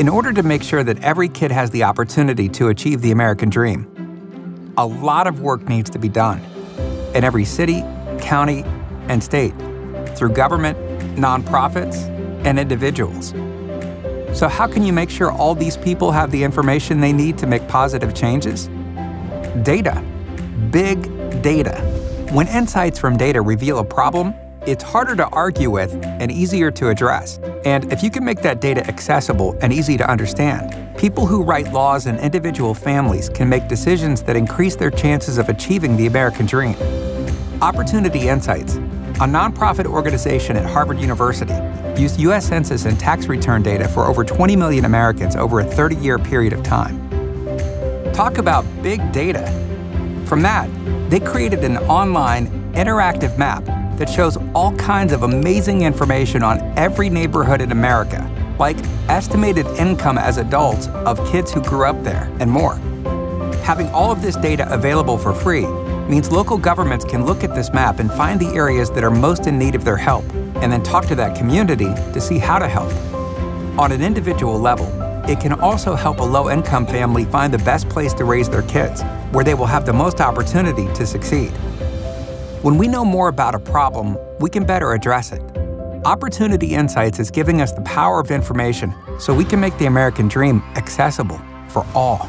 In order to make sure that every kid has the opportunity to achieve the American dream, a lot of work needs to be done in every city, county, and state through government, nonprofits, and individuals. So, how can you make sure all these people have the information they need to make positive changes? Data. Big data. When insights from data reveal a problem, it's harder to argue with and easier to address. And if you can make that data accessible and easy to understand, people who write laws and individual families can make decisions that increase their chances of achieving the American dream. Opportunity Insights, a nonprofit organization at Harvard University, used U.S. Census and tax return data for over 20 million Americans over a 30 year period of time. Talk about big data. From that, they created an online, interactive map that shows all kinds of amazing information on every neighborhood in America, like estimated income as adults of kids who grew up there and more. Having all of this data available for free means local governments can look at this map and find the areas that are most in need of their help, and then talk to that community to see how to help. On an individual level, it can also help a low income family find the best place to raise their kids, where they will have the most opportunity to succeed. When we know more about a problem, we can better address it. Opportunity Insights is giving us the power of information so we can make the American dream accessible for all.